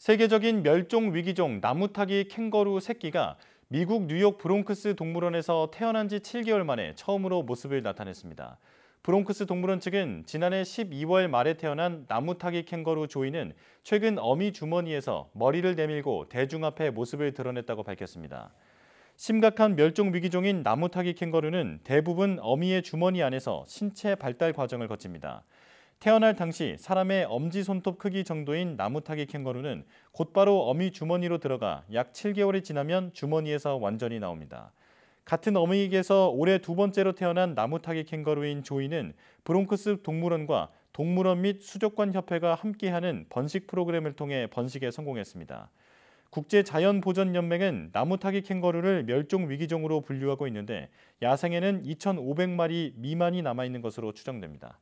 세계적인 멸종 위기종 나무타기 캥거루 새끼가 미국 뉴욕 브롱크스 동물원에서 태어난 지 7개월 만에 처음으로 모습을 나타냈습니다. 브롱크스 동물원 측은 지난해 12월 말에 태어난 나무타기 캥거루 조이는 최근 어미 주머니에서 머리를 내밀고 대중 앞에 모습을 드러냈다고 밝혔습니다. 심각한 멸종 위기종인 나무타기 캥거루는 대부분 어미의 주머니 안에서 신체 발달 과정을 거칩니다. 태어날 당시 사람의 엄지손톱 크기 정도인 나무타기 캥거루는 곧바로 어미 주머니로 들어가 약 7개월이 지나면 주머니에서 완전히 나옵니다. 같은 어미에게서 올해 두 번째로 태어난 나무타기 캥거루인 조이는 브롱크스 동물원과 동물원 및 수족관 협회가 함께하는 번식 프로그램을 통해 번식에 성공했습니다. 국제자연보전연맹은 나무타기 캥거루를 멸종 위기종으로 분류하고 있는데 야생에는 2,500마리 미만이 남아 있는 것으로 추정됩니다.